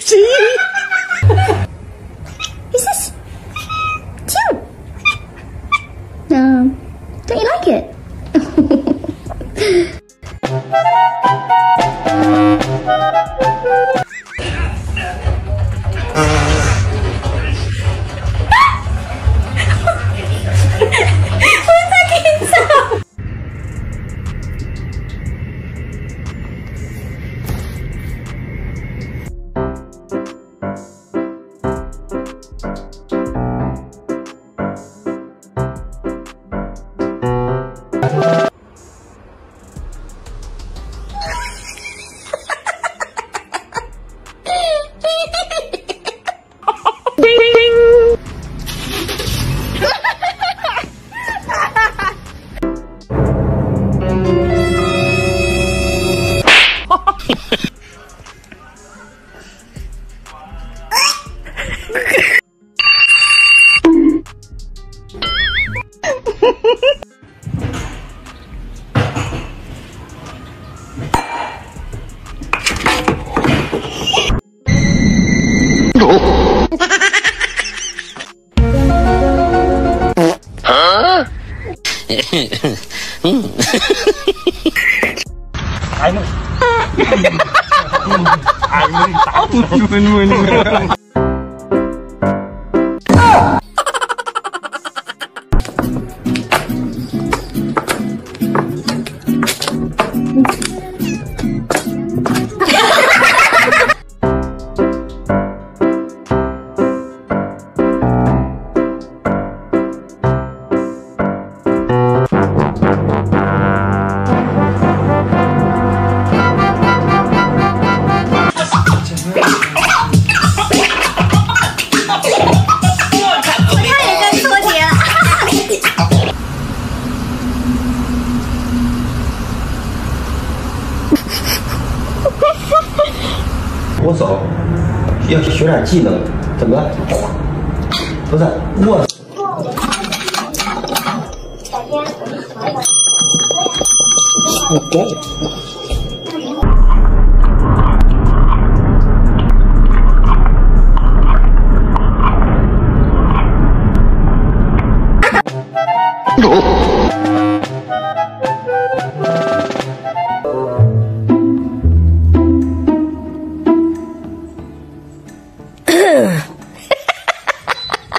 Is this you? Um, don't you like it? Ano? Ano? Ano? Ano? Ano? Ano? Ano? 我走，要学点技能，怎么？不是我。我